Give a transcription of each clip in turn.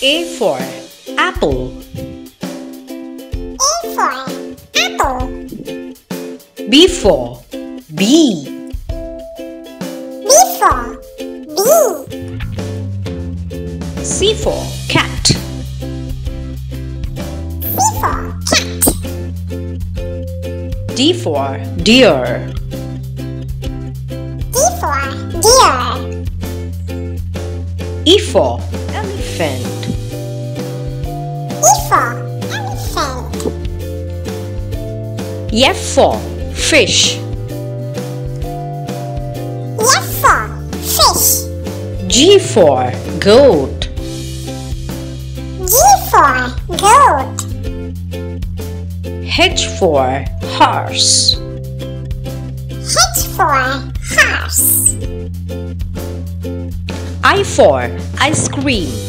A for apple. A for apple. B for bee. B for bee. C for cat. C for cat. D for deer. D for deer. E for elephant. E for elephant. F for fish. F for fish. G for goat. G for goat. H for horse. H for horse. I for ice cream.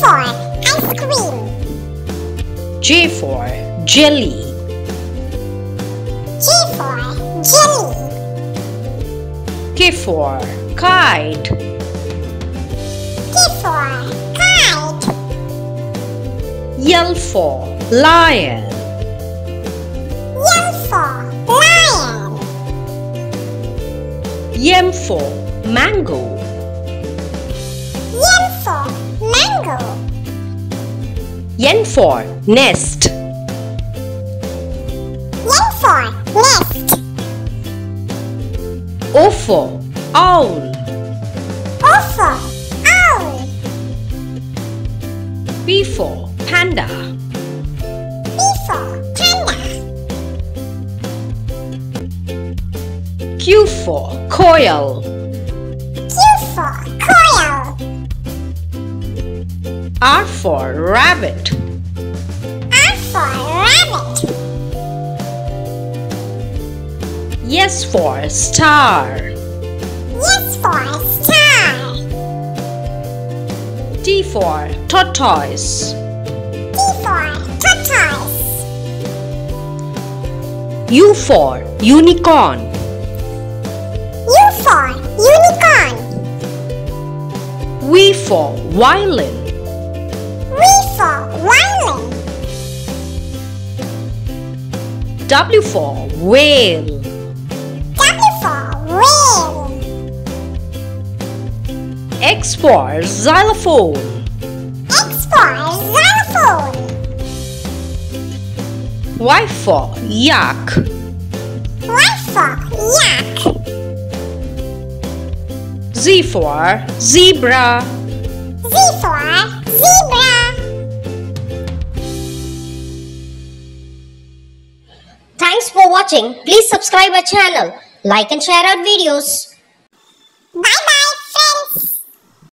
For ice cream. J for jelly. J for jelly. K for kite. K for kite. L for lion. L for lion. M for mango. N for nest. N for nest. O for owl. O for owl. P for panda. P for panda. Q for coil. R for rabbit. R for rabbit. Yes for star. S for star. T for tortoise. T for tortoise. U for unicorn. U for unicorn. V for violin. W for whale. W for whale. X for xylophone. X for xylophone. Y for yak. Y for yak. Z for zebra. Z for watching. Please subscribe our channel, like and share our videos. Bye bye.